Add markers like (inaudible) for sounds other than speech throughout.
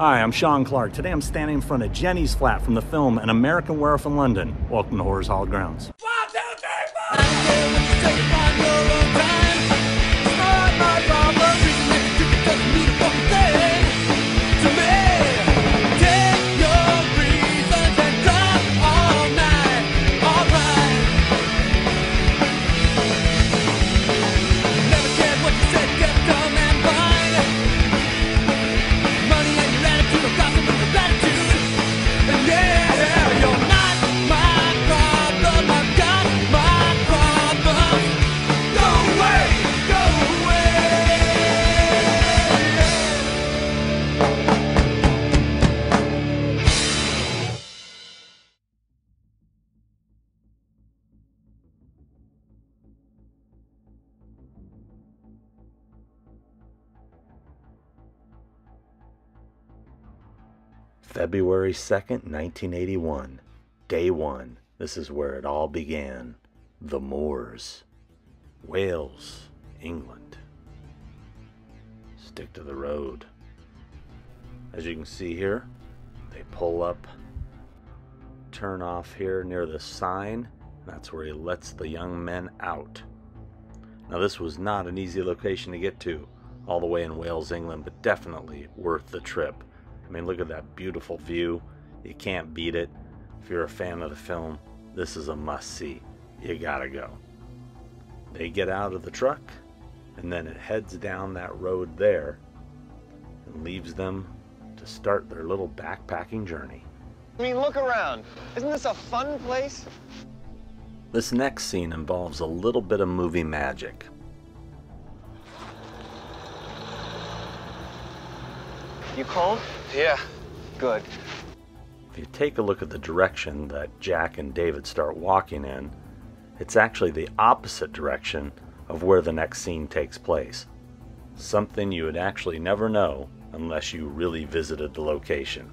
Hi, I'm Sean Clark. Today I'm standing in front of Jenny's flat from the film An American Werewolf in London. Welcome to Horror's Hallowed Grounds. February 2nd, 1981. Day one. This is where it all began. The Moors. Wales, England. Stick to the road. As you can see here, they pull up, turn off here near the sign. That's where he lets the young men out. Now, this was not an easy location to get to, all the way in Wales, England, but definitely worth the trip. I mean, look at that beautiful view. You can't beat it. If you're a fan of the film, this is a must see. You gotta go. They get out of the truck, and then it heads down that road there and leaves them to start their little backpacking journey. I mean, look around. Isn't this a fun place? This next scene involves a little bit of movie magic. You cold? Yeah. Good. If you take a look at the direction that Jack and David start walking in, it's actually the opposite direction of where the next scene takes place. Something you would actually never know unless you really visited the location.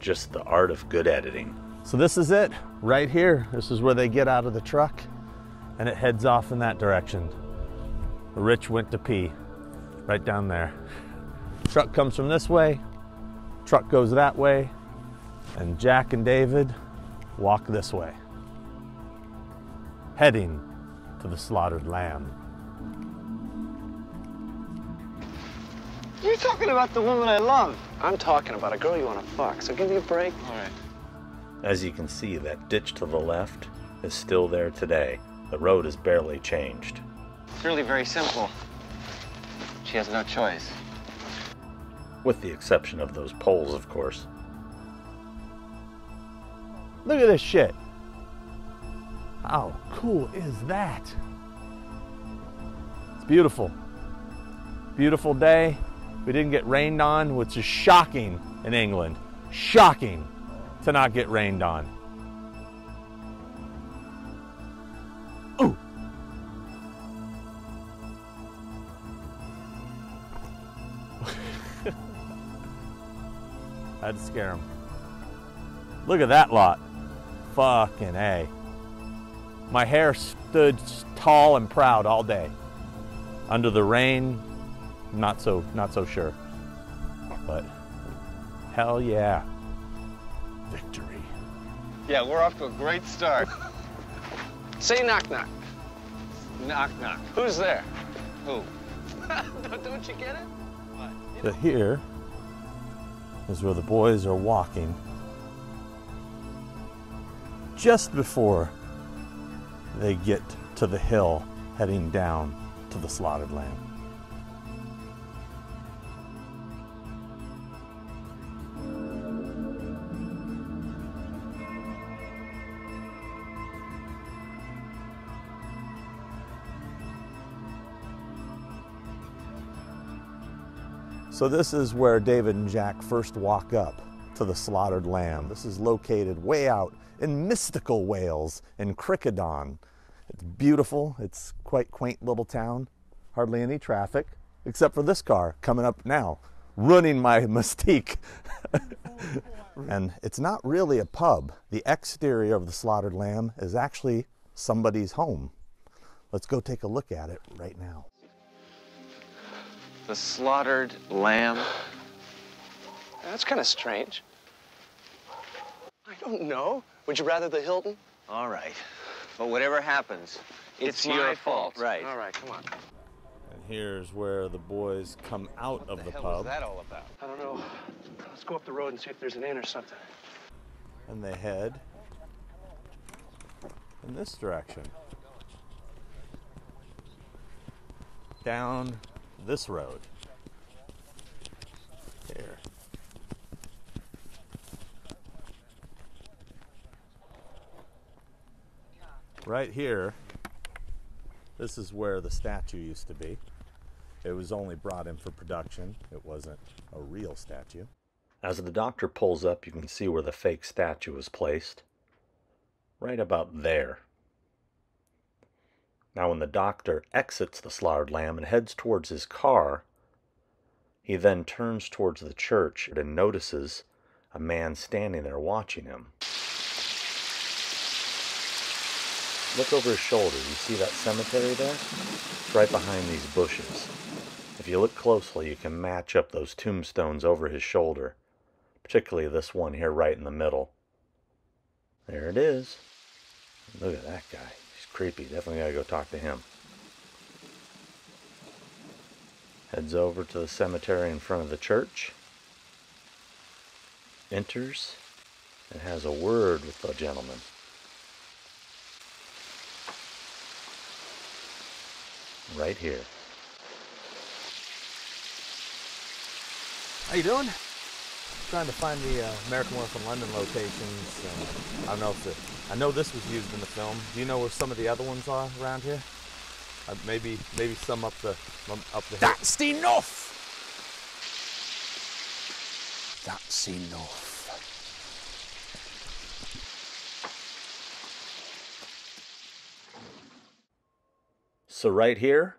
Just the art of good editing. So this is it, right here. This is where they get out of the truck and it heads off in that direction. Rich went to pee, right down there. Truck comes from this way, truck goes that way, and Jack and David walk this way, heading to the slaughtered lamb. You're talking about the woman I love. I'm talking about a girl you want to fuck, so give me a break. All right. As you can see, that ditch to the left is still there today. The road has barely changed. It's really very simple. She has no choice. With the exception of those poles, of course. Look at this shit. How cool is that? It's beautiful. Beautiful day. We didn't get rained on, which is shocking in England. Shocking to not get rained on. I had to scare him. Look at that lot. Fucking A. My hair stood tall and proud all day. Under the rain, not so not so sure. But hell yeah. Victory. Yeah, we're off to a great start. (laughs) Say knock knock. knock, knock. Who's there? Who? (laughs) don't, don't you get it? So here is where the boys are walking just before they get to the hill heading down to the slaughtered lamb. So this is where David and Jack first walk up to the slaughtered lamb. This is located way out in mystical Wales in Crickadarn. It's beautiful. It's quite quaint little town. Hardly any traffic except for this car coming up now, ruining my (laughs) mystique. and it's not really a pub. The exterior of the slaughtered lamb is actually somebody's home. Let's go take a look at it right now. The slaughtered lamb. That's kind of strange. I don't know. Would you rather the Hilton? All right. But whatever happens, it's, your my fault. Right. All right, come on. And here's where the boys come out of the hell pub was that all about? I don't know. Let's go up the road and see if there's an inn or something. and they head in this direction. Down this road. Here. Right here, this is where the statue used to be. It was only brought in for production. It wasn't a real statue. As the doctor pulls up, you can see where the fake statue was placed. Right about there. Now, when the doctor exits the slaughtered lamb and heads towards his car, he then turns towards the church and notices a man standing there watching him. Look over his shoulder. You see that cemetery there? It's right behind these bushes. If you look closely, you can match up those tombstones over his shoulder, particularly this one here right in the middle. There it is. Look at that guy. Creepy. Definitely gotta go talk to him. Heads over to the cemetery in front of the church. Enters and has a word with the gentleman. Right here. How you doing? Trying to find the uh, American Werewolf in London locations. I don't know if the, I know this was used in the film. Do you know where some of the other ones are around here? Uh, maybe maybe some up the um, up the. hill. That's enough! That's enough. So, right here,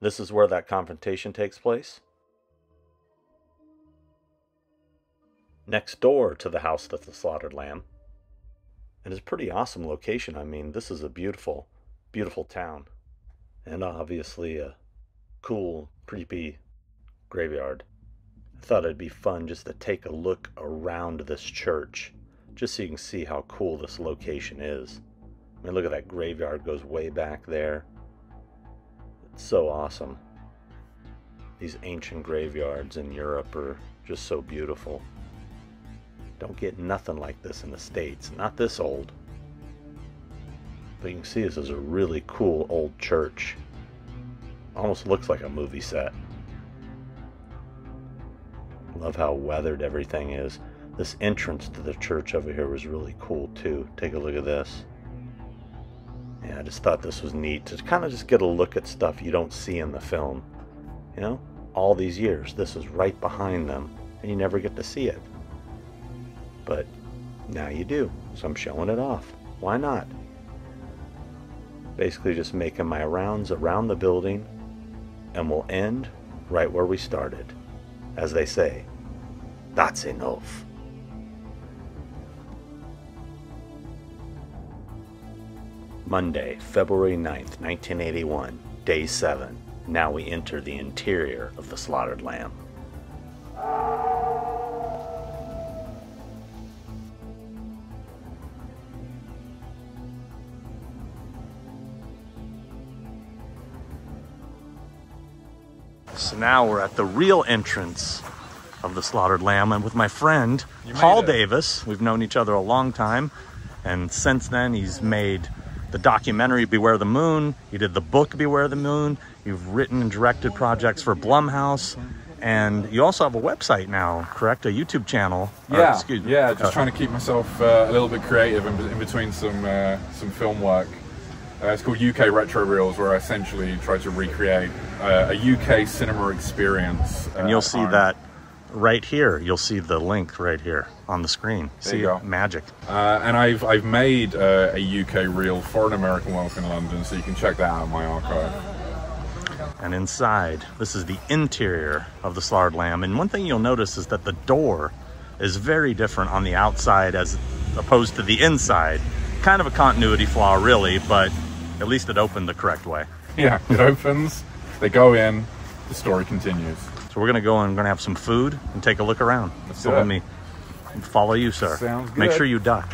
this is where that confrontation takes place. Next door to the house that's the slaughtered lamb. And It is a pretty awesome location. I mean, this is a beautiful, beautiful town. And obviously a cool, creepy graveyard. I thought it'd be fun just to take a look around this church, just so you can see how cool this location is. I mean, look at that graveyard goes way back there. It's so awesome. These ancient graveyards in Europe are just so beautiful. Don't get nothing like this in the States. Not this old. But you can see this is a really cool old church. Almost looks like a movie set. Love how weathered everything is. This entrance to the church over here was really cool too. Take a look at this. Yeah, I just thought this was neat to kind of just get a look at stuff you don't see in the film. You know, all these years, this is right behind them, and you never get to see it. But now you do, so I'm showing it off. Why not? Basically, just making my rounds around the building, and we'll end right where we started. As they say, that's enough. Monday, February 9th, 1981, day 7. Now we enter the interior of the slaughtered lamb. Now we're at the real entrance of the slaughtered lamb and with my friend Paul Davis. We've known each other a long time and since then he's made the documentary Beware the Moon, he did the book Beware the Moon, you've written and directed projects for Blumhouse and you also have a website now, correct? A YouTube channel. Or, Yeah, excuse me. yeah, just Uh, trying to keep myself uh, a little bit creative in, in between some uh, some film work. Uh, it's called UK Retro Reels, where I essentially try to recreate uh, a UK cinema experience. and uh, you'll see that right here. You'll see the link right here on the screen. There see you go. it? Magic. Uh, and I've I've made uh, a UK reel for an American Werewolf in London, so you can check that out in my archive. and inside this is the interior of the slaughtered lamb and one thing you'll notice is that the door is very different on the outside as opposed to the inside kind of a continuity flaw really but at least it opened the correct way Yeah, it opens, they go in, the story continues. So we're gonna go and we're gonna have some food and take a look around. Let's so let me follow you, sir. Sounds good. Make sure you duck.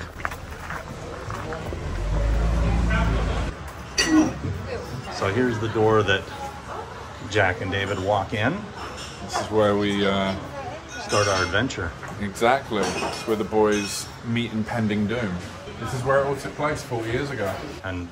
So here's the door that Jack and David walk in, This is where we uh, start our adventure. exactly. It's where the boys meet impending doom. This is where it all took place 40 years ago. And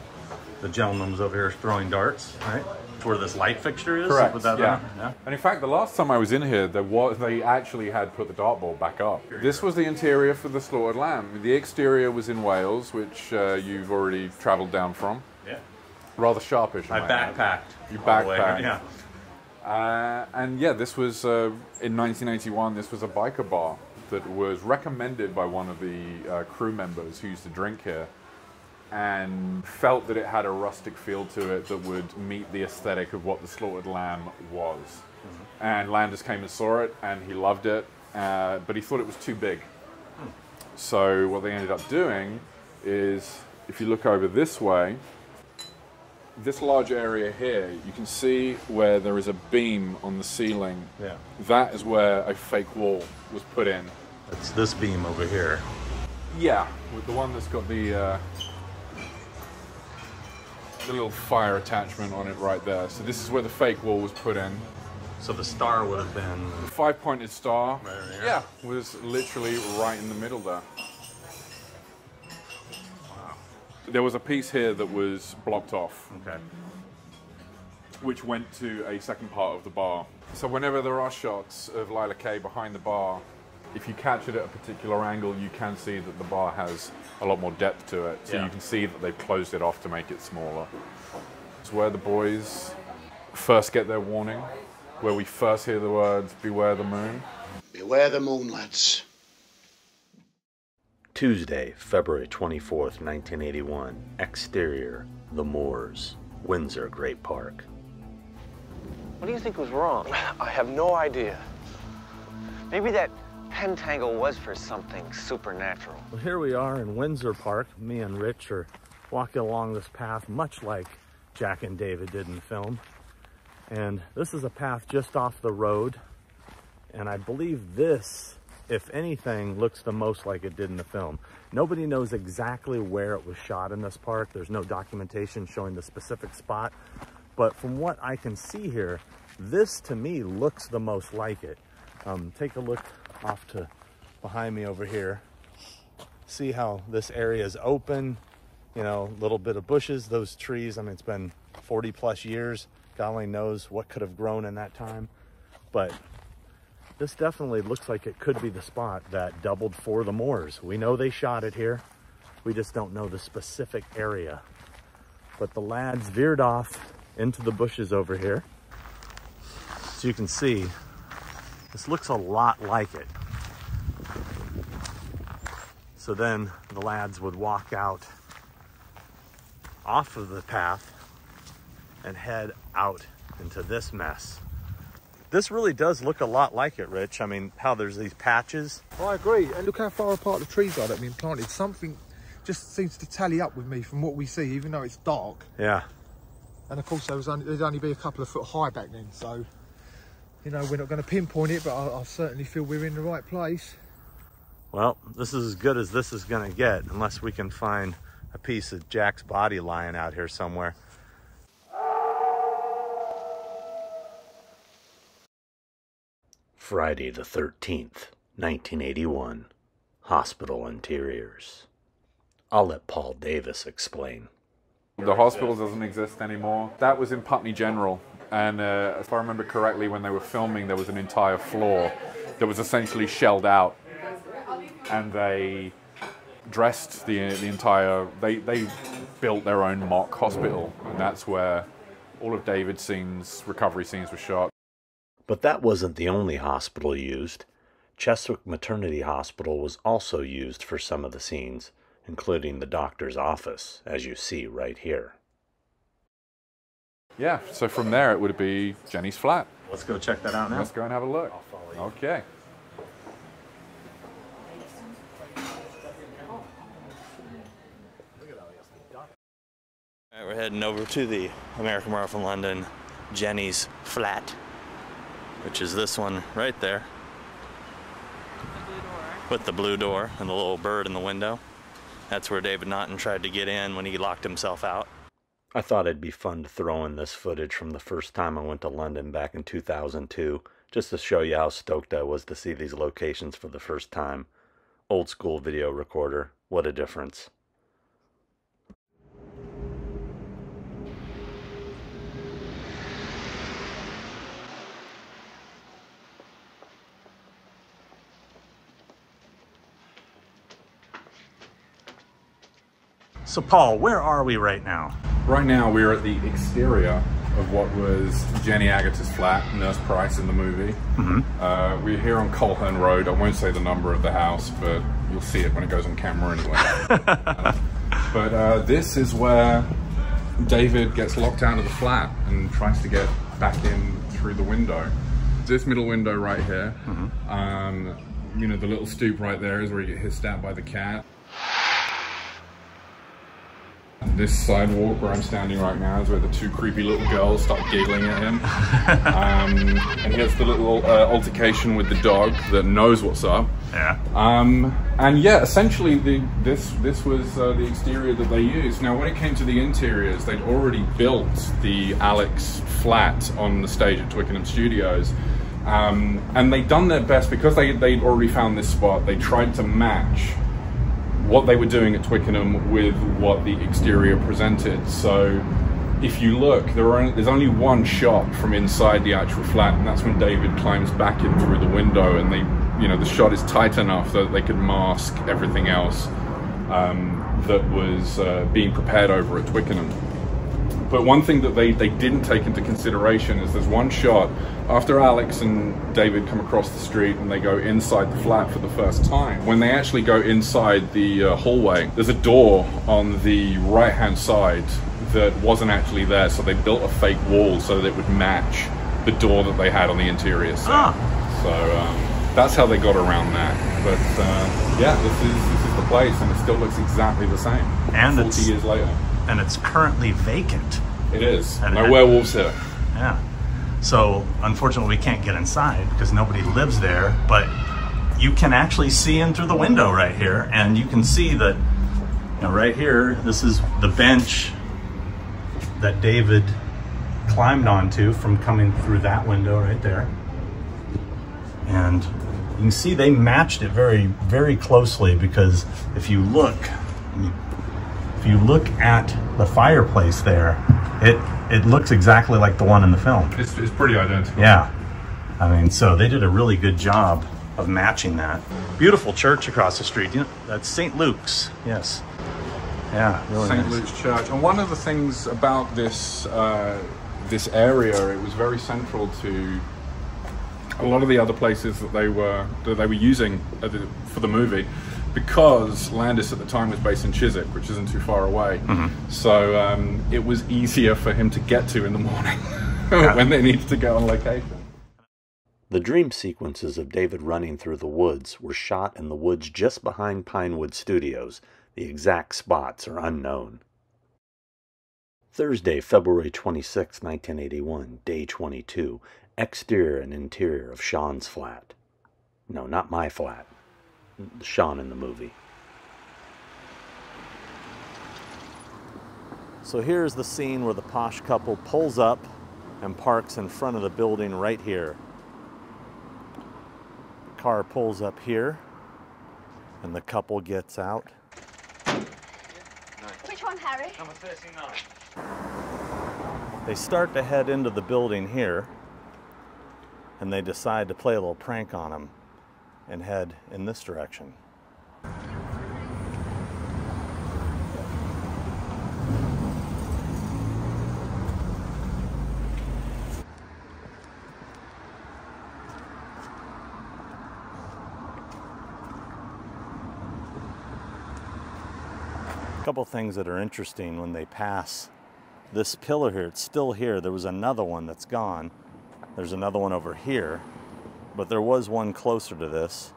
the gentleman was over here throwing darts, right? Where this light fixture is. Correct. That yeah. yeah. And in fact, the last time I was in here, there was they actually had put the dartboard back up. This was the interior for the slaughtered lamb. The exterior was in Wales, which uh, you've already travelled down from. Yeah. Rather sharpish. I backpacked. You all the way, backpacked. Yeah. Uh, and yeah, this was uh, in 1981. This was a biker bar that was recommended by one of the uh, crew members who used to drink here, and felt that it had a rustic feel to it that would meet the aesthetic of what the slaughtered lamb was. And Landis came and saw it, and he loved it, uh, but he thought it was too big. So what they ended up doing is, if you look over this way, this large area here, you can see where there is a beam on the ceiling. Yeah. That is where a fake wall was put in. It's this beam over here. Yeah, with the one that's got the uh, the little fire attachment on it right there. So this is where the fake wall was put in. So the star would have been. The five-pointed star, Right here? yeah, was literally right in the middle there. There was a piece here that was blocked off. Okay. which went to a second part of the bar. So whenever there are shots of Lila Kaye behind the bar, if you catch it at a particular angle, you can see that the bar has a lot more depth to it. So Yeah. you can see that they've closed it off to make it smaller. It's where the boys first get their warning, where we first hear the words "Beware the moon." Beware the moon, lads. Tuesday, February 24th, 1981. Exterior, The Moors, Windsor Great Park. What do you think was wrong? (sighs) I have no idea. Maybe that pentangle was for something supernatural. Well, here we are in Windsor Park. Me and Rich are walking along this path, much like Jack and David did in the film. And this is a path just off the road. And I believe this, if anything, looks the most like it did in the film. Nobody knows exactly where it was shot in this park. There's no documentation showing the specific spot. But from what I can see here, this to me looks the most like it. Um, take a look off to behind me over here. See how this area is open you know little bit of bushes those trees. I mean it's been 40 plus years. God only knows what could have grown in that time. But this definitely looks like it could be the spot that doubled for the moors. We know they shot it here. We just don't know the specific area. But the lads veered off into the bushes over here. So you can see this looks a lot like it so then the lads would walk out off of the path and head out into this mess. This really does look a lot like it, Rich. I mean, how there's these patches. I agree. And look how far apart the trees are that have been planted. Something just seems to tally up with me from what we see, even though it's dark. Yeah. And of course, there was only, there'd only be a couple of foot high back then. So, you know, we're not going to pinpoint it, but I, I certainly feel we're in the right place. Well, this is as good as this is going to get, unless we can find a piece of Jack's body lying out here somewhere. Friday the 13th, 1981. Hospital interiors. I'll let Paul Davis explain. The hospital doesn't exist anymore. That was in Putney General. And uh, if I remember correctly, when they were filming, there was an entire floor that was essentially shelled out. And they dressed the, the entire, they, they built their own mock hospital. And that's where all of David's scenes, recovery scenes were shot. But that wasn't the only hospital used. Chiswick Maternity Hospital was also used for some of the scenes, including the doctor's office, as you see right here. Yeah, so from there it would be Jenny's flat. Let's go check that out now. Let's go and have a look. Okay. All right, we're heading over to the American Bar from London, Jenny's flat. which is this one right there. With the blue door and the little bird in the window. That's where David Naughton tried to get in when he locked himself out. I thought it'd be fun to throw in this footage from the first time I went to London back in 2002, just to show you how stoked I was to see these locations for the first time. Old school video recorder, what a difference. So, Paul, where are we right now? Right now, we're at the exterior of what was Jenny Agutter's flat, Nurse Price in the movie. Mm-hmm. Uh, we're here on Coleherne Road. I won't say the number of the house, but you'll see it when it goes on camera anyway. (laughs) uh, but uh, this is where David gets locked out of the flat and tries to get back in through the window. This middle window right here, Mm-hmm. um, you know, the little stoop right there is where you get hit stabbed by the cat. This sidewalk where I'm standing right now is where the two creepy little girls start giggling at him. (laughs) um, and here's the little uh, altercation with the dog that knows what's up. Yeah. Um, and yeah, essentially the, this this was uh, the exterior that they used. Now, when it came to the interiors, they'd already built the Alex flat on the stage at Twickenham Studios. Um, and they'd done their best because they, they'd already found this spot. They tried to match what they were doing at Twickenham with what the exterior presented. So if you look, there are only, there's only one shot from inside the actual flat, and that's when David climbs back in through the window, and they, you know, the shot is tight enough that they could mask everything else um, that was uh, being prepared over at Twickenham. But one thing that they, they didn't take into consideration is there's one shot after Alex and David come across the street and they go inside the flat for the first time. When they actually go inside the uh, hallway, there's a door on the right hand side that wasn't actually there. So they built a fake wall so that it would match the door that they had on the interior set. Ah. So um, that's how they got around that. But uh, yeah, this is, this is the place and it still looks exactly the same. And 40 it's- years later. And it's currently vacant. It is. And- no and- werewolves here. Yeah. So unfortunately, we can't get inside because nobody lives there. But you can actually see in through the window right here, and you can see that you know, right here. This is the bench that David climbed onto from coming through that window right there. And you can see they matched it very, very closely because if you look, if you look at the fireplace there, it it looks exactly like the one in the film. It's, it's pretty identical. Yeah. I mean, so they did a really good job of matching that. Beautiful church across the street. You know, that's St. Luke's. Yes. Yeah, really St. nice. Luke's Church. And one of the things about this uh, this area, it was very central to a lot of the other places that they were that they were using for the movie, because Landis at the time was based in Chiswick, which isn't too far away. So um, it was easier for him to get to in the morning (laughs) when they needed to go on location. The dream sequences of David running through the woods were shot in the woods just behind Pinewood Studios. The exact spots are unknown. Thursday, February 26, 1981, day 22. Exterior and interior of Sean's flat. No, not my flat. Sean in the movie. So here's the scene where the posh couple pulls up and parks in front of the building right here. The car pulls up here and the couple gets out. Which one, Harry? Number 39. They start to head into the building here and they decide to play a little prank on him and head in this direction. Couple things that are interesting when they pass this pillar here, it's still here. There was another one that's gone. There's another one over here, but there was one closer to this,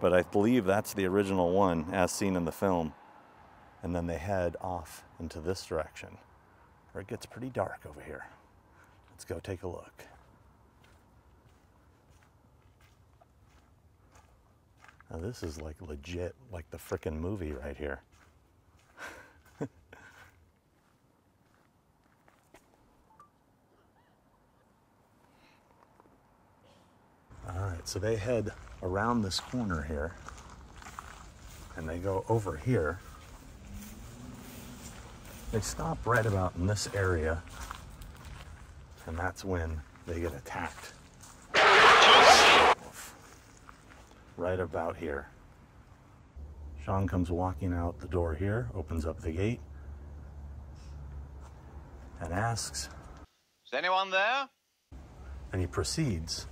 but I believe that's the original one as seen in the film. And then they head off into this direction where it gets pretty dark over here. Let's go take a look. Now this is like legit, like the frickin' movie right here. So they head around this corner here and they go over here. They stop right about in this area, and that's when they get attacked. Right about here. Sean comes walking out the door here, opens up the gate, and asks, Is anyone there? and he proceeds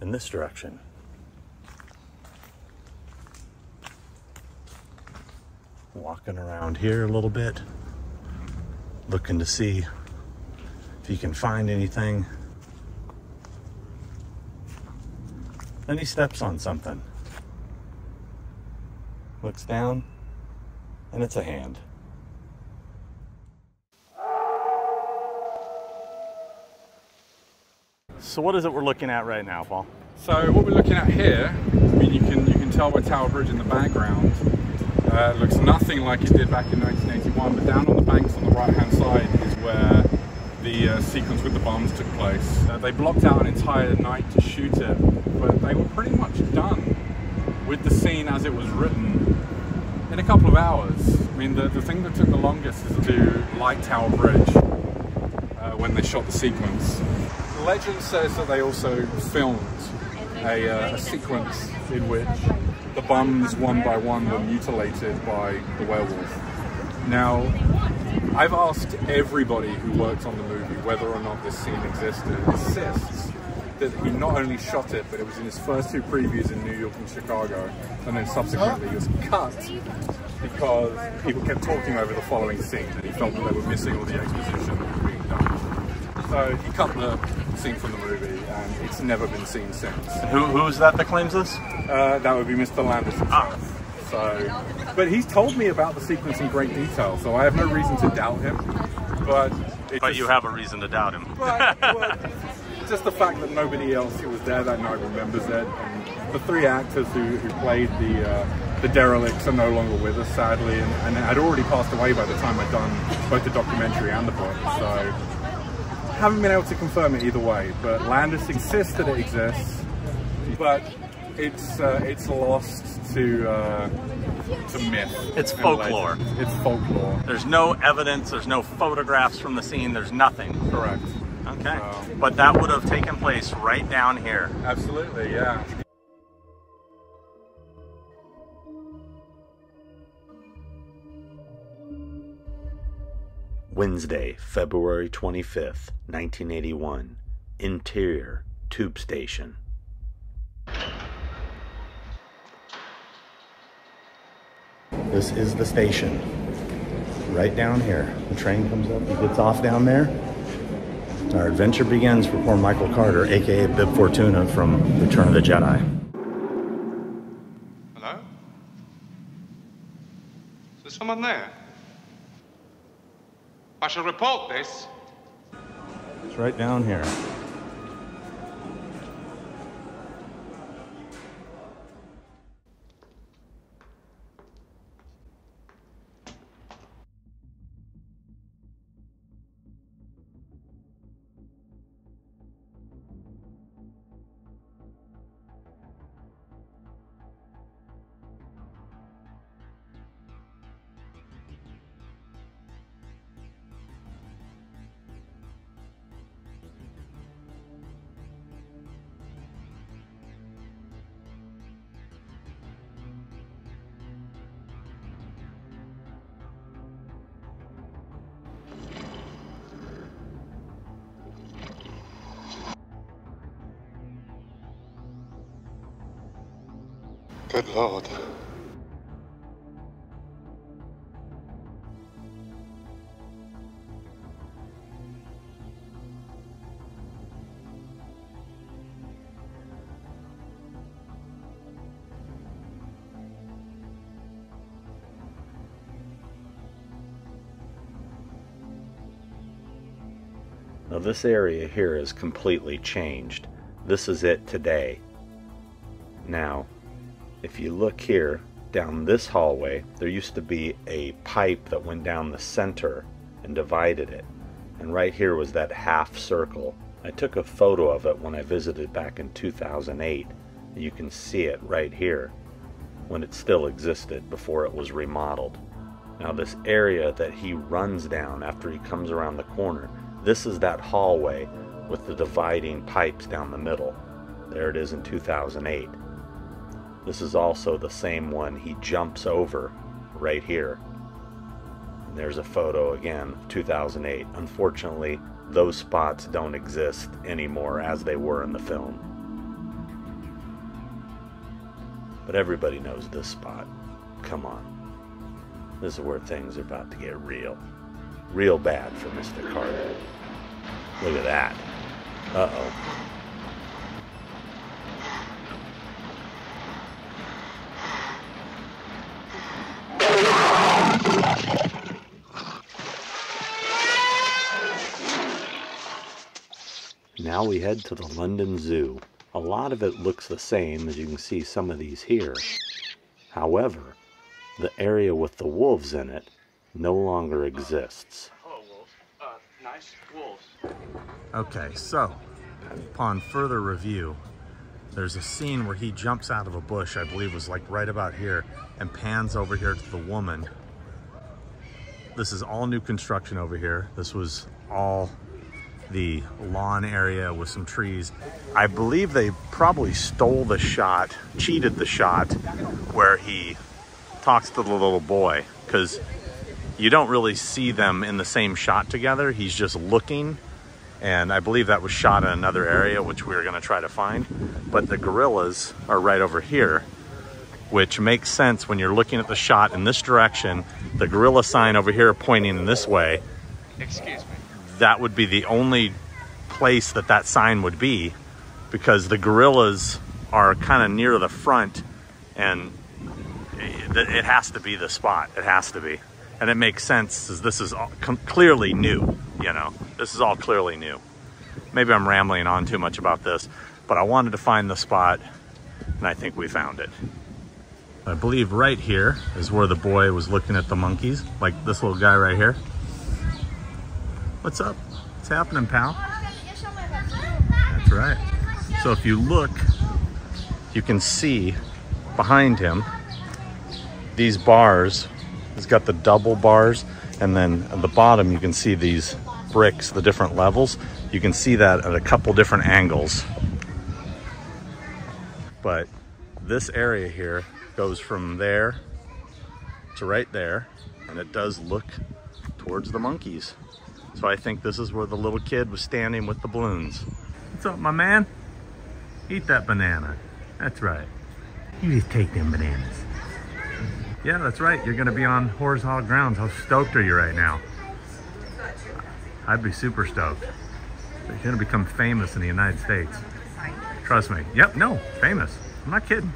in this direction. Walking around here a little bit, looking to see if he can find anything. Then he steps on something. Looks down, and it's a hand. So what is it we're looking at right now, Paul? So what we're looking at here, I mean, you can you can tell by Tower Bridge in the background. Uh, it looks nothing like it did back in 1981, but down on the banks on the right-hand side is where the uh, sequence with the bombs took place. Uh, they blocked out an entire night to shoot it, but they were pretty much done with the scene as it was written in a couple of hours. I mean, the, the thing that took the longest is to light Tower Bridge uh, when they shot the sequence. Legend says that they also filmed a, uh, a sequence in which the bums one by one were mutilated by the werewolf. Now, I've asked everybody who worked on the movie whether or not this scene existed. Insists that he not only shot it, but it was in his first two previews in New York and Chicago, and then subsequently it was cut because people kept talking over the following scene, and he felt that they were missing all the exposition being done. So he cut the scene from the movie, and it's never been seen since. Who, who's that that claims this? Uh, that would be Mr. Landis himself. So, but he's told me about the sequence in great detail, so I have no reason to doubt him. But But just- you have a reason to doubt him. but, (laughs) but just the fact that nobody else who was there that night remembers it, and the three actors who, who played the uh, the derelicts are no longer with us, sadly, and, and had already passed away by the time I'd done both the documentary and the book. So haven't been able to confirm it either way. But Landis insists that it exists, but it's uh, it's lost to uh, to myth. It's folklore. legend. It's folklore. There's no evidence, there's no photographs from the scene, there's nothing. Correct. Okay. So- But that would have taken place right down here. Absolutely, yeah. Wednesday, February 25th, 1981. Interior Tube Station. This is the station. Right down here. The train comes up, he gets off down there. Our adventure begins for poor Michael Carter, aka Bib Fortuna from Return of the Jedi. Hello? Is there someone there? I shall report this. It's right down here. Now, this area here is completely changed. This is it today. Now, if you look here, down this hallway, there used to be a pipe that went down the center and divided it. And right here was that half circle. I took a photo of it when I visited back in 2008. You can see it right here when it still existed before it was remodeled. Now, this area that he runs down after he comes around the corner, this is that hallway with the dividing pipes down the middle. There it is in 2008. This is also the same one he jumps over right here. And there's a photo again, 2008. Unfortunately, those spots don't exist anymore as they were in the film. But everybody knows this spot. Come on. This is where things are about to get real. Real bad for Mr. Carter. Look at that. Uh oh. Now we head to the London Zoo. A lot of it looks the same as you can see some of these here. However, the area with the wolves in it no longer exists. Hello, wolves. Uh, nice wolves. Okay, so upon further review, there's a scene where he jumps out of a bush, I believe was like right about here, and pans over here to the woman. This is all new construction over here. This was all the lawn area with some trees. I believe they probably stole the shot, cheated the shot, where he talks to the little boy, because you don't really see them in the same shot together. He's just looking and I believe that was shot in another area which we were going to try to find but the gorillas are right over here which makes sense when you're looking at the shot in this direction the gorilla sign over here pointing in this way Excuse me. That would be the only place that that sign would be because the gorillas are kind of near the front and it has to be the spot. It has to be. And it makes sense as this is all clearly new you know? This is all clearly new. Maybe i'm rambling on too much about this but i wanted to find the spot and i think we found it. I believe right here is where the boy was looking at the monkeys like this little guy right here what's up? What's happening pal? That's right. So if you look you can see behind him these bars. He's got the double bars and then at the bottom you can see these bricks the different levels. You can see that at a couple different angles. But this area here goes from there to right there and it does look towards the monkeys so I think this is where the little kid was standing with the balloons what's up my man eat that banana that's right you just take them bananas yeah, that's right. You're going to be on Horror's Hallowed Grounds. How stoked are you right now? I'd be super stoked. You're going to become famous in the United States. Trust me. Yep, no, famous. I'm not kidding.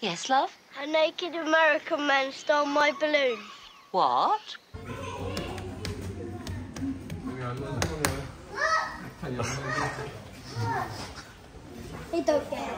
Yes, love? A naked American man stole my balloon. What? Don't get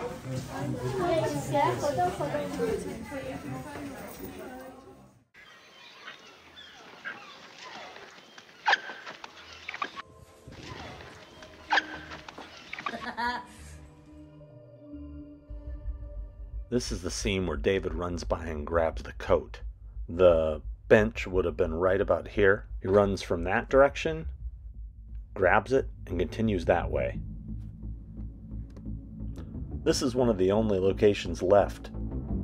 This is the scene where David runs by and grabs the coat. The bench would have been right about here. He runs from that direction, grabs it, and continues that way. This is one of the only locations left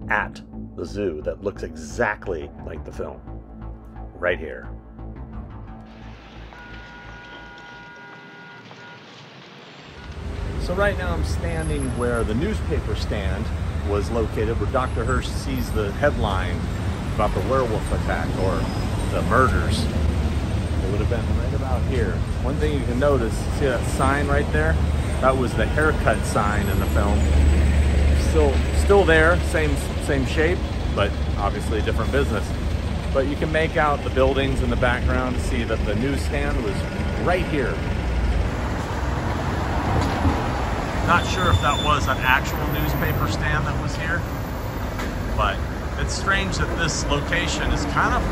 at the zoo that looks exactly like the film. Right here. So right now I'm standing where the newspaper stand was located, where Dr. Hirsch sees the headline about the werewolf attack or the murders. It would have been right about here. One thing you can notice, see that sign right there? That was the haircut sign in the film. Still, still there, same same shape, but obviously a different business. But you can make out the buildings in the background to see that the newsstand was right here. Not sure if that was an actual newspaper stand that was here, but it's strange that this location is kind of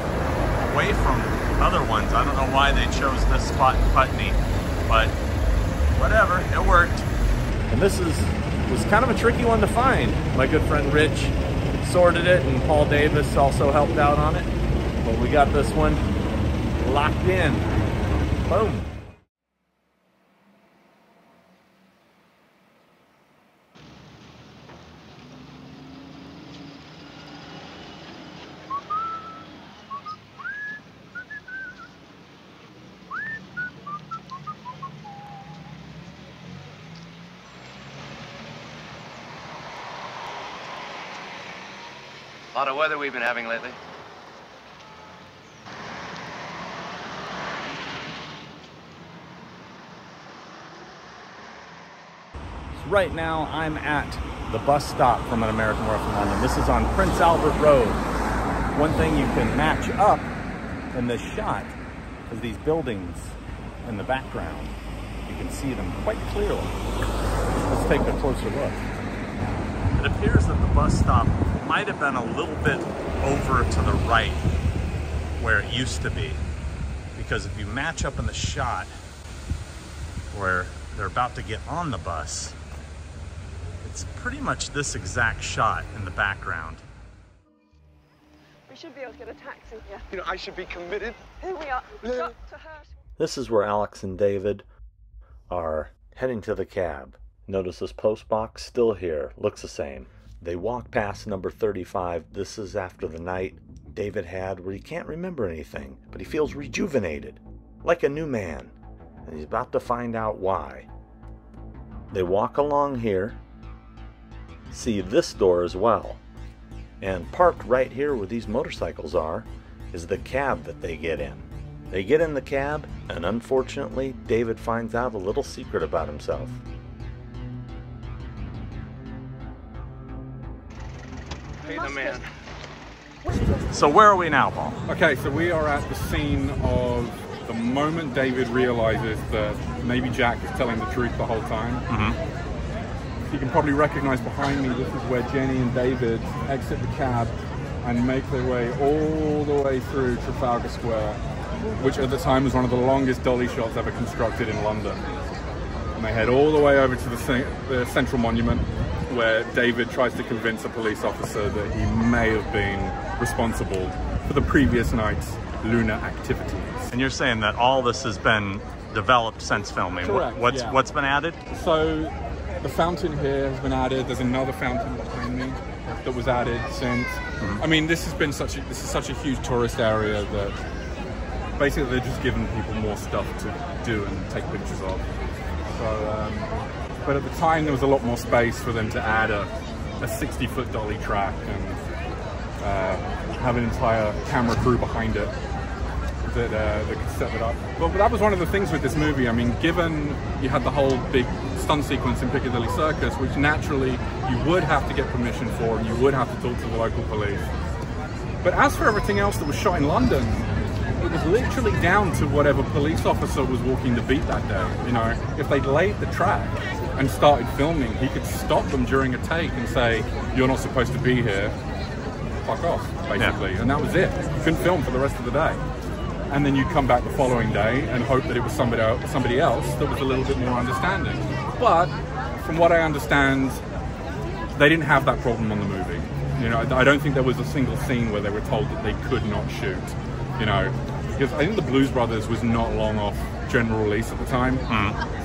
away from other ones. I don't know why they chose this spot in Putney, but whatever, it worked. And this is was kind of a tricky one to find. My good friend Rich sorted it, and Paul Davis also helped out on it. But we got this one locked in. Boom. A lot of weather we've been having lately. So right now I'm at the bus stop from an American Werewolf in London. This is on Prince Albert Road. One thing you can match up in this shot is these buildings in the background. You can see them quite clearly. Let's take a closer look. It appears that the bus stop might have been a little bit over to the right where it used to be. Because if you match up in the shot where they're about to get on the bus, it's pretty much this exact shot in the background. We should be able to get a taxi here. You know, I should be committed. Here we are. Cut to her. This is where Alex and David are heading to the cab. Notice this post box still here, looks the same. They walk past number 35. This is after the night David had where he can't remember anything, but he feels rejuvenated, like a new man. And he's about to find out why. They walk along here, see this door as well. And parked right here where these motorcycles are is the cab that they get in. They get in the cab, and unfortunately, David finds out a little secret about himself. The man. So where are we now, Paul? Okay, so we are at the scene of the moment David realizes that maybe Jack is telling the truth the whole time. Mm-hmm. You can probably recognize behind me this is where Jenny and David exit the cab and make their way all the way through Trafalgar Square, which at the time was one of the longest dolly shots ever constructed in London. And they head all the way over to the, ce- the Central Monument, where David tries to convince a police officer that he may have been responsible for the previous night's lunar activities. And you're saying that all this has been developed since filming. Correct, what's yeah. what's been added? So the fountain here has been added. There's another fountain behind me that was added since. I mean, this has been such a this is such a huge tourist area that basically they're just giving people more stuff to do and take pictures of. So, um, but at the time there was a lot more space for them to add a, a 60 foot dolly track and uh, have an entire camera crew behind it that, uh, that could set it up. But, but that was one of the things with this movie. I mean, given you had the whole big stunt sequence in Piccadilly Circus, which naturally you would have to get permission for and you would have to talk to the local police. But as for everything else that was shot in London, it was literally down to whatever police officer was walking the beat that day. You know, if they'd laid the track and started filming, he could stop them during a take and say, "You're not supposed to be here. Fuck off," basically. And that was it. You couldn't film for the rest of the day. And then you'd come back the following day and hope that it was somebody else, somebody else that was a little bit more understanding. But from what I understand, they didn't have that problem on the movie. You know, I don't think there was a single scene where they were told that they could not shoot. You know, because I think the Blues Brothers was not long off general release at the time.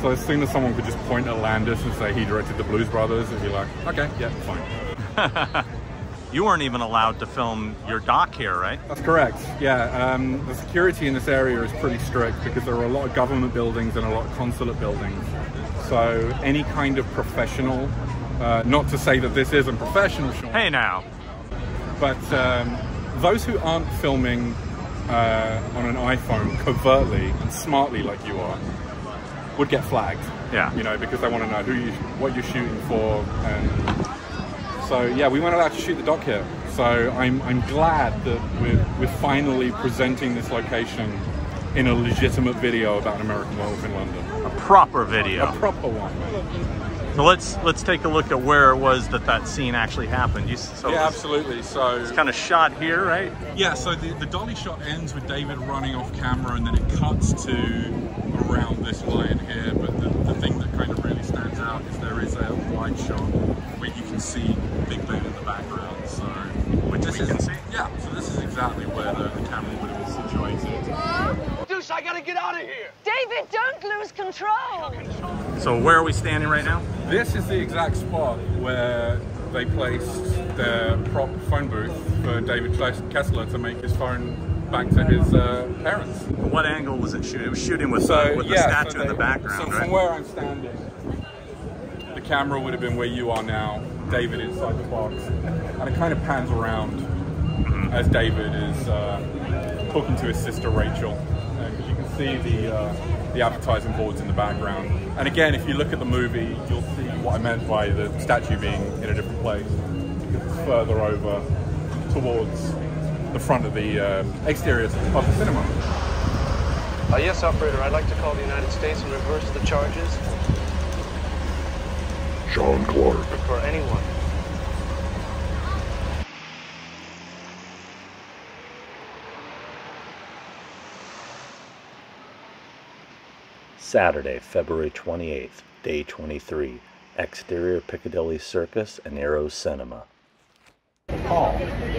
So as soon as someone could just point at Landis and say he directed the Blues Brothers, it'd be like, okay, yeah, fine. (laughs) You weren't even allowed to film your doc here, right? That's correct. Yeah, um, the security in this area is pretty strict because there are a lot of government buildings and a lot of consulate buildings. So any kind of professional, uh, not to say that this isn't professional, Sean. Hey now. But um, those who aren't filming uh, on an iPhone covertly and smartly like you are would get flagged. Yeah. You know, because they want to know who you, what you're shooting for, and so yeah, we weren't allowed to shoot the doc here. So I'm I'm glad that we're we're finally presenting this location in a legitimate video about an American werewolf in London. A proper video. A proper one. So let's let's take a look at where it was that that scene actually happened. You, so yeah, absolutely. So It's kind of shot here, right? Yeah, so the, the dolly shot ends with David running off camera and then it cuts to around this line here. But the, the thing that kind of really stands out is there is a wide shot where you can see Big Ben in the background. So Which we is, can see. Yeah, so this is exactly where the, the camera would have been situated. Deuce, I gotta get out of here. David, don't lose control. So where are we standing right now? This is the exact spot where they placed the prop phone booth for David Kessler to make his phone back to his uh, parents. What angle was it shooting? It was shooting with, So the, with yeah, the statue so in the they- background, So right? from where I'm standing, the camera would have been where you are now. David inside the box, and it kind of pans around Mm-hmm. as David is uh, talking to his sister Rachel, because you can see the uh, the advertising boards in the background. And again, if you look at the movie, you'll see what I meant by the statue being in a different place it's further over towards the front of the uh, exterior of the cinema. Uh, yes, operator. I'd like to call the United States and reverse the charges Sean Clark. for anyone. Saturday, February 28th, day 23. Exterior Piccadilly Circus and Eros Cinema. Paul,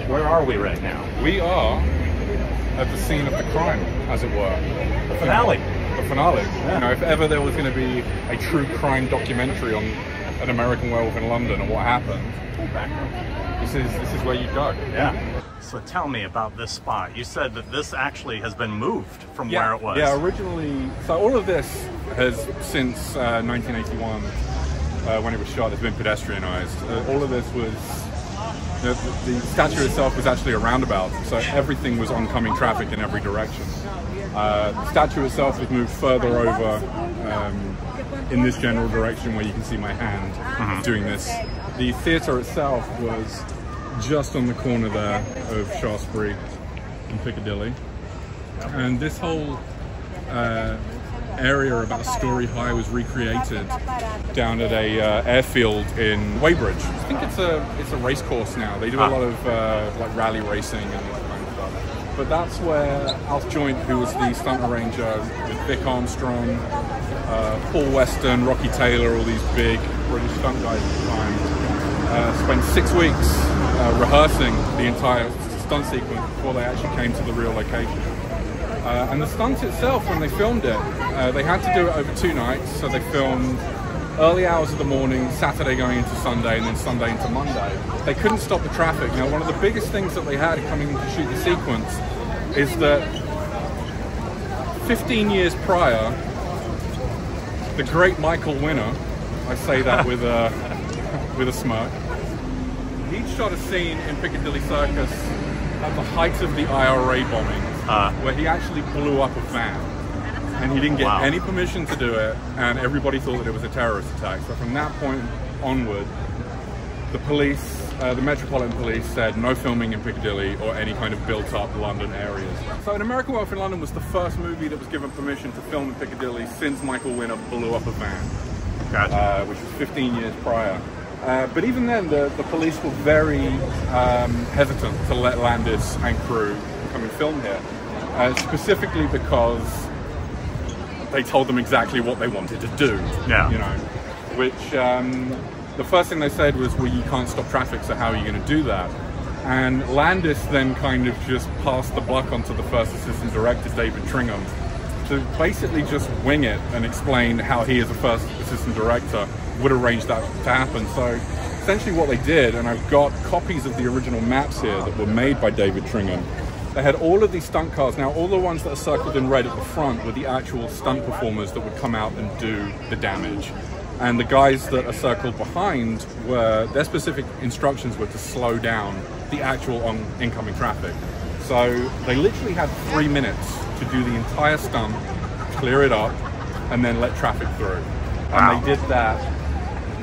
where are we right now? We are at the scene of the crime, as it were. The finale. The finale. You know, if ever there was going to be a true crime documentary on an American werewolf in London and what happened, this is this is where you go. Yeah. So tell me about this spot. You said that this actually has been moved from yeah, where it was. Yeah, originally. So all of this has since uh, 1981, uh, when it was shot, has been pedestrianised. Uh, all of this was. The, the statue itself was actually a roundabout, so everything was oncoming traffic in every direction. Uh, the statue itself was moved further over um, in this general direction where you can see my hand doing this. The theatre itself was just on the corner there of Shaftesbury and Piccadilly. And this whole uh, area about a story high was recreated down at a uh, airfield in Weybridge. I think it's a it's a race course now. They do a Ah. lot of uh, like rally racing and that kind of stuff. But that's where Alf Joint, who was the stunt arranger with Vic Armstrong, uh, Paul Weston, Rocky Taylor, all these big British stunt guys at the time, uh, spent six weeks uh, rehearsing the entire stunt sequence before they actually came to the real location. Uh, and the stunt itself, when they filmed it, uh, they had to do it over two nights. So they filmed early hours of the morning, Saturday going into Sunday, and then Sunday into Monday. They couldn't stop the traffic. Now, one of the biggest things that they had coming to shoot the sequence is that 15 years prior, the great Michael Winner, I say that with a (laughs) with a smirk, he shot a scene in Piccadilly Circus at the height of the IRA bombing, Uh. where he actually blew up a van. And he didn't get Wow. any permission to do it, and everybody thought that it was a terrorist attack. So from that point onward, the police, uh, the Metropolitan Police, said no filming in Piccadilly or any kind of built-up London areas. So, An American Werewolf in London was the first movie that was given permission to film in Piccadilly since Michael Winner blew up a van Gotcha. uh, which was 15 years prior. Uh, but even then, the, the police were very um, hesitant to let Landis and crew come and film here, uh, specifically because they told them exactly what they wanted to do. Yeah. You know, which um, the first thing they said was, "Well, you can't stop traffic, so how are you going to do that?" And Landis then kind of just passed the buck onto the first assistant director, David Tringham, to basically just wing it and explain how he, as a first assistant director, would arrange that to happen. So essentially, what they did, and I've got copies of the original maps here that were made by David Tringham. They had all of these stunt cars. Now, all the ones that are circled in red at the front were the actual stunt performers that would come out and do the damage. And the guys that are circled behind were their specific instructions were to slow down the actual on incoming traffic. So they literally had three minutes to do the entire stunt, clear it up, and then let traffic through. Wow. And they did that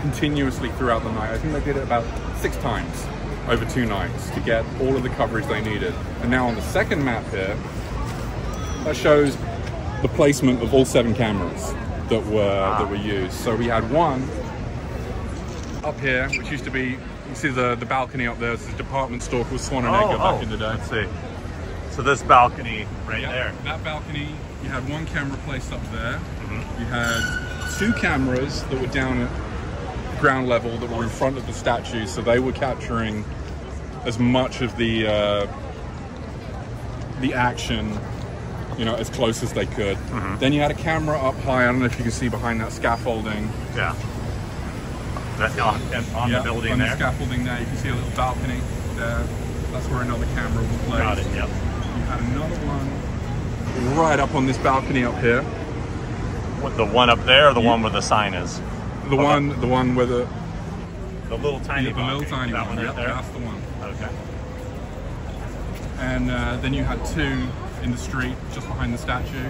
continuously throughout the night. I think they did it about six times over two nights to get all of the coverage they needed. And now on the second map here, that shows the placement of all seven cameras that were that were used. So we had one up here, which used to be, you see the, the balcony up there, it's a department store called Swan and oh, Edgar back oh, in the day. Oh, Let's see. So this balcony right Yeah, there. That balcony, you had one camera placed up there. Mm-hmm. You had two cameras that were down at ground level that were in front of the statue, so they were capturing as much of the uh, the action, you know, as close as they could. Mm-hmm. Then you had a camera up high. I don't know if you can see behind that scaffolding. Yeah. That, on on Yeah, the building on there. the scaffolding there, you can see a little balcony there. That's where another camera was placed. Got it. Yep. You had another one right up on this balcony up here. What, the one up there, or the Yeah. one where the sign is? The Okay. one, the one where the The little tiny yeah, the little tiny that one. one right Yep, there. that's the one. Okay. And uh, then you had two in the street just behind the statue.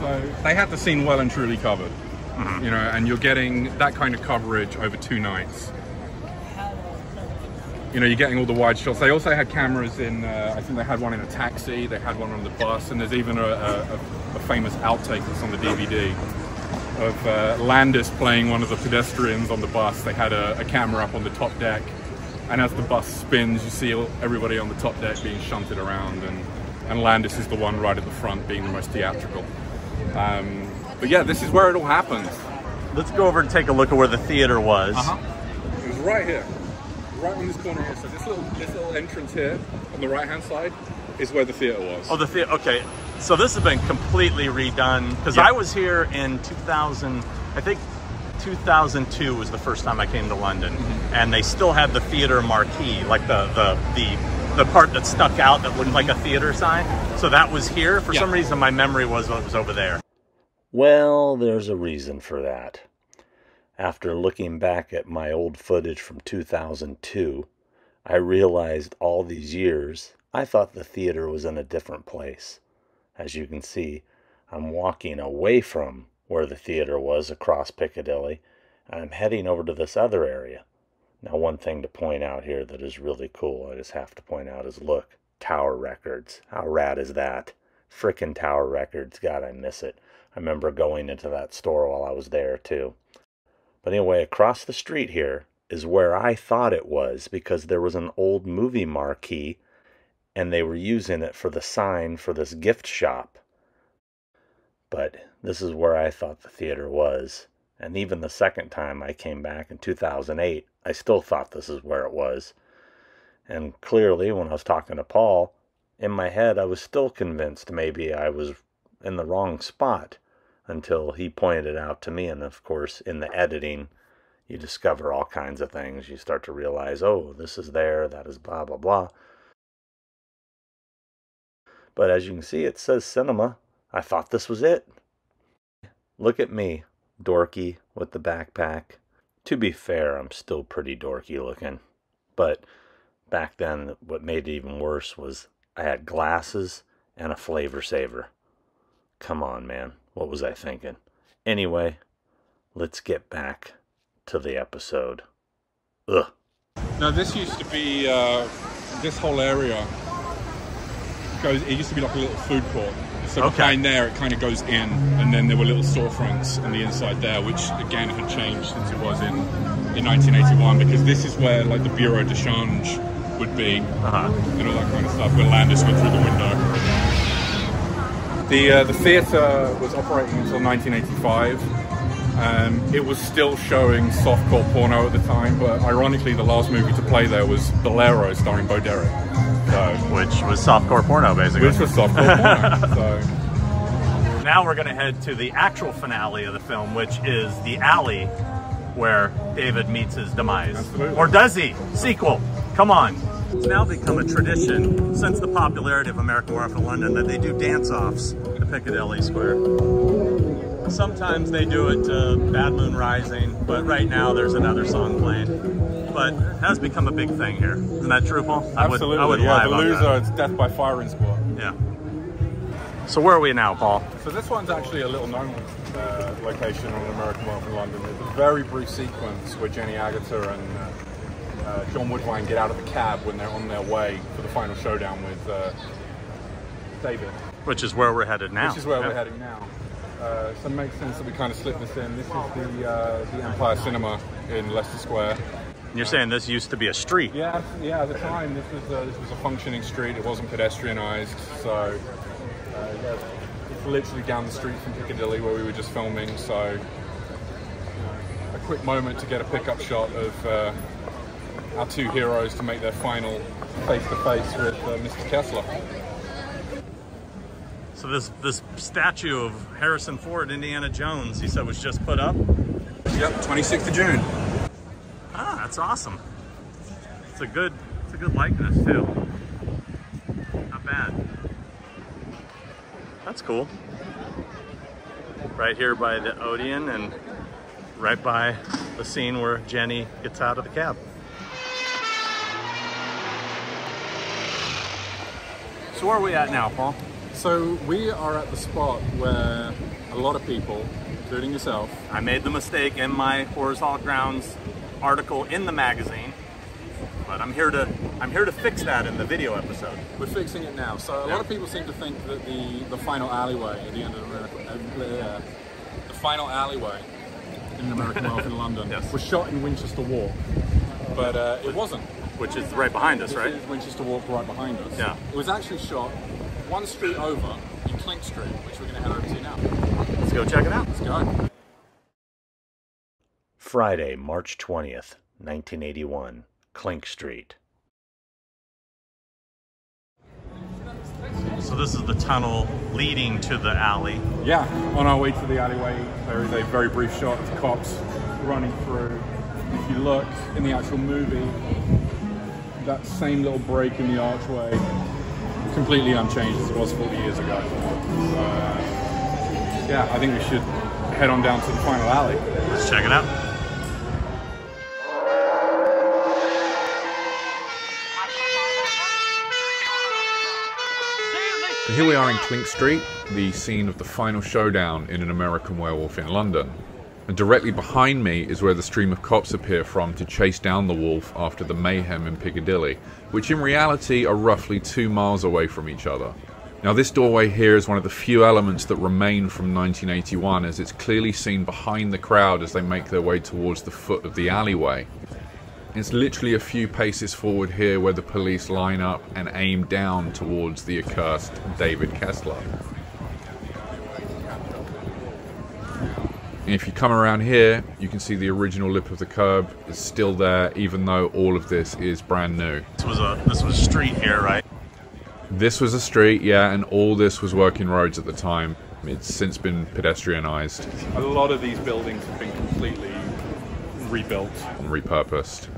So they had the scene well and truly covered. Mm-hmm. You know, and you're getting that kind of coverage over two nights. You know, you're getting all the wide shots. They also had cameras in. Uh, I think they had one in a taxi. They had one on the bus, and there's even a, a, a famous outtake that's on the DVD of uh, Landis playing one of the pedestrians on the bus. They had a, a camera up on the top deck, and as the bus spins, you see everybody on the top deck being shunted around, and, and Landis is the one right at the front, being the most theatrical. Um, but yeah, this is where it all happens. Let's go over and take a look at where the theater was. Uh-huh. It was right here, right on this corner here. So this little this little entrance here on the right hand side is where the theater was. Oh, the theater. Okay, so this has been completely redone because Yeah. I was here in 2000. I think 2002 was the first time I came to London, Mm-hmm. and they still had the theater marquee, like the the the the part that stuck out that looked like a theater sign. So that was here. For Yeah. some reason, my memory was it was over there. Well, there's a reason for that. After looking back at my old footage from 2002, I realized all these years I thought the theater was in a different place. As you can see, I'm walking away from where the theater was across Piccadilly, and I'm heading over to this other area. Now, one thing to point out here that is really cool, I just have to point out is look, Tower Records. How rad is that? Frickin' Tower Records. God, I miss it. I remember going into that store while I was there too. But anyway, across the street here is where I thought it was because there was an old movie marquee and they were using it for the sign for this gift shop. But this is where I thought the theater was. And even the second time I came back in 2008, I still thought this is where it was. And clearly, when I was talking to Paul, in my head, I was still convinced maybe I was in the wrong spot until he pointed it out to me. And of course, in the editing, you discover all kinds of things. You start to realize, oh, this is there, that is blah, blah, blah. But as you can see, it says cinema. I thought this was it. Look at me, dorky with the backpack. To be fair, I'm still pretty dorky looking. But back then, what made it even worse was I had glasses and a flavor saver. Come on, man. What was I thinking? Anyway, let's get back to the episode. Ugh. Now this used to be uh, this whole area goes. It used to be like a little food court. So Okay. behind there, it kind of goes in, and then there were little storefronts on the inside there, which again had changed since it was in in 1981, because this is where like the Bureau de Change would be, Uh-huh. and all that kind of stuff. Where Landis went through the window. The uh, the theatre was operating until 1985. Um, it was still showing softcore porno at the time, but ironically, the last movie to play there was Bolero, starring Bo Derek. So, Which was softcore porno, basically. which was softcore porno. So, (laughs) Now we're going to head to the actual finale of the film, which is the alley where David meets his demise. Absolutely. Or does he? Sequel. Come on. It's now become a tradition since the popularity of American Werewolf in London that they do dance-offs to Piccadilly Square. Sometimes they do it to Bad Moon Rising, but right now there's another song playing. But it has become a big thing here. Isn't that true, Paul? I would, absolutely, I would yeah. lie The loser, that. it's death by firing squad. Yeah. So where are we now, Paul? So this one's actually a little known uh, location on American Werewolf in London. There's a very brief sequence where Jenny Agutter and uh, uh, John Woodvine get out of the cab when they're on their way for the final showdown with uh, David. Which is where we're headed now. Which is where Yeah. we're heading now. Uh, so it makes sense that we kind of slip this in. This is the uh, the Empire Cinema in Leicester Square. You're saying this used to be a street? Yeah, yeah. At the time, this was uh, this was a functioning street. It wasn't pedestrianised, so uh, yeah, it's literally down the street from Piccadilly where we were just filming. So a quick moment to get a pickup shot of uh, our two heroes to make their final face to face with uh, Mr. Kessler. So this this statue of Harrison Ford, Indiana Jones, he said was just put up. Yep, 26th of June. Ah, that's awesome. It's a good it's a good likeness too. Not bad. That's cool. Right here by the Odeon and right by the scene where Jenny gets out of the cab. So where are we at now, Paul? So we are at the spot where a lot of people, including yourself, I made the mistake in my horizontal grounds article in the magazine, but I'm here to I'm here to fix that in the video episode. We're fixing it now. So a lot of people seem to think that the the final alleyway at the end of America, uh, the final alleyway in American Wealth in (laughs) London Yes. was shot in Winchester Walk, but uh, it wasn't. Which is right behind us, This right? is Winchester Walk right behind us. Yeah. It was actually shot one street over in Clink Street, which we're going to head over to now. Let's go check it out. Let's go. Friday, March 20th, 1981, Clink Street. So this is the tunnel leading to the alley. Yeah, on our way to the alleyway, there is a very brief shot of cops running through. If you look in the actual movie, that same little break in the archway, completely unchanged as it was 40 years ago. So, uh, yeah, I think we should head on down to the final alley. Let's check it out. So here we are in Clink Street, the scene of the final showdown in An American Werewolf in London. And directly behind me is where the stream of cops appear from to chase down the wolf after the mayhem in Piccadilly, which in reality are roughly two miles away from each other. Now, this doorway here is one of the few elements that remain from 1981, as it's clearly seen behind the crowd as they make their way towards the foot of the alleyway. It's literally a few paces forward here where the police line up and aim down towards the accursed David Kessler. And if you come around here, you can see the original lip of the curb is still there, even though all of this is brand new. This was a this was a street here, right? This was a street, yeah, and all this was working roads at the time. It's since been pedestrianised. A lot of these buildings have been completely rebuilt and repurposed.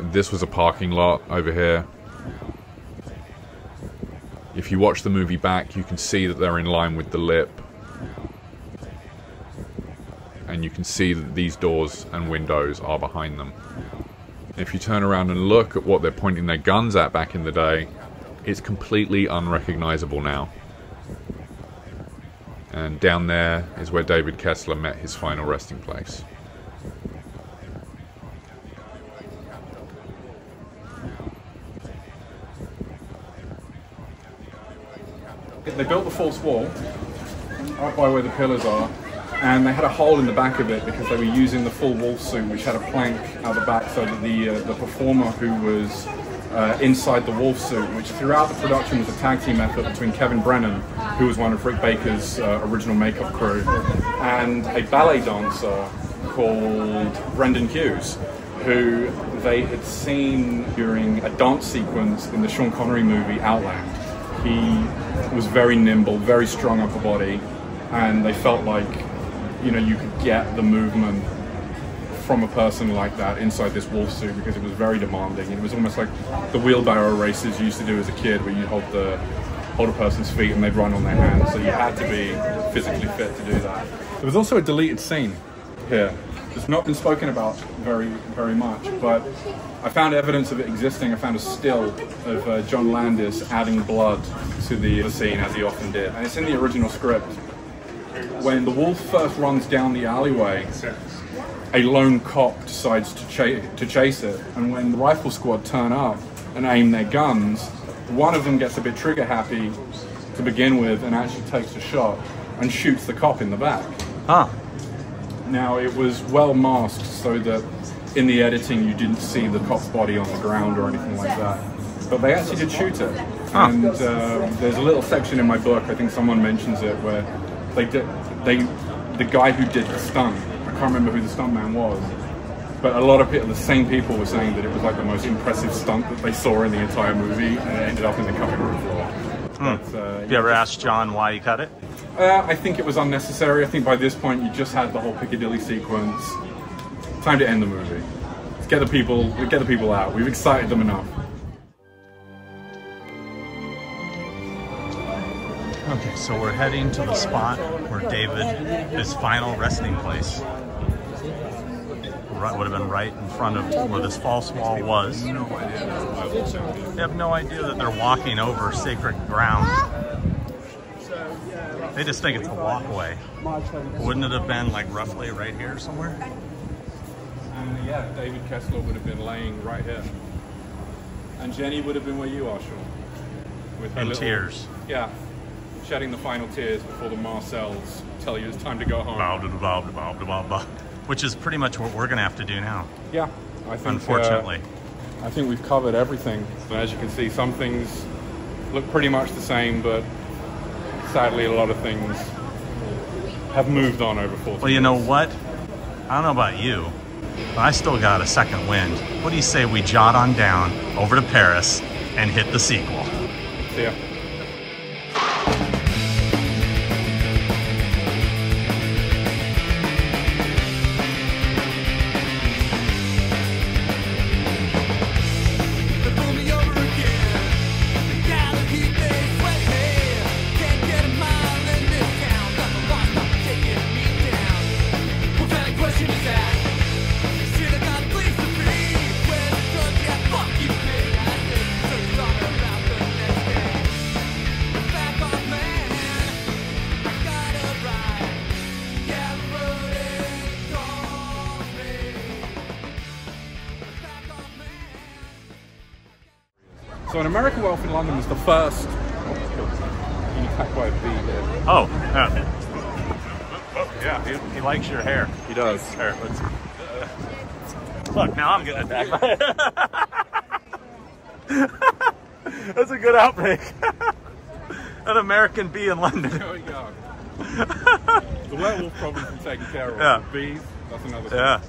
This was a parking lot over here. If you watch the movie back, you can see that they're in line with the lip. And you can see that these doors and windows are behind them. If you turn around and look at what they're pointing their guns at back in the day, it's completely unrecognizable now. And down there is where David Kessler met his final resting place. They built the false wall right by where the pillars are, and they had a hole in the back of it because they were using the full wolf suit, which had a plank out the back, so that the uh, the performer who was uh, inside the wolf suit, which throughout the production was a tag team effort between Kevin Brennan, who was one of Rick Baker's uh, original makeup crew, and a ballet dancer called Brendan Hughes, who they had seen during a dance sequence in the Sean Connery movie Outland. He was very nimble, very strong upper body, and they felt like, you know, you could get the movement from a person like that inside this wolf suit because it was very demanding. It was almost like the wheelbarrow races you used to do as a kid, where you hold the hold a person's feet and they'd run on their hands. So you had to be physically fit to do that. There was also a deleted scene here. It's not been spoken about very, very much, but I found evidence of it existing. I found a still of uh, John Landis adding blood to the, the scene, as he often did. And it's in the original script. When the wolf first runs down the alleyway, a lone cop decides to, cha- to chase it. And when the rifle squad turn up and aim their guns, one of them gets a bit trigger happy to begin with and actually takes a shot and shoots the cop in the back. Huh. Now it was well masked so that in the editing you didn't see the cop's body on the ground or anything like that. But they actually did shoot it, and uh, there's a little section in my book. I think someone mentions it where they did they the guy who did the stunt. I can't remember who the stuntman was, but a lot of people, the same people were saying that it was like the most impressive stunt that they saw in the entire movie, and it ended up in the cutting room floor. But, uh, Have you ever asked John why he cut it? uh, I think it was unnecessary. I think by this point you just had the whole Piccadilly sequence. Time to end the movie. Let's get the people, get the people out. We've excited them enough. Okay, so we're heading to the spot where David, his final resting place, right, would have been right in front of where this false wall was. They have no idea that they're walking over sacred ground. They just think it's a walkway. Wouldn't it have been like roughly right here somewhere? And yeah, David Kessler would have been laying right here. And Jenny would have been where you are, Sean. With her In little- tears. Yeah. Shedding the final tears before the Marcels tell you it's time to go home. Blah, blah, blah, blah, blah. Which is pretty much what we're going to have to do now. Yeah, I think. Unfortunately. uh, I think we've covered everything. And as you can see, some things look pretty much the same, but sadly, a lot of things have moved on over 40 Well, you know what? I don't know about you, but I still got a second wind. What do you say we jot on down over to Paris and hit the sequel? See ya. Was the first. Oh, you attacked by here. Oh, yeah. Yeah, he, he likes your hair. He does. Here, let's. Look, now I'm getting attacked. (laughs) That's a good outbreak. (laughs) An American bee in London. There we go. (laughs) the werewolf problem's been taken care of. Yeah. Bees, that's another thing. Yeah.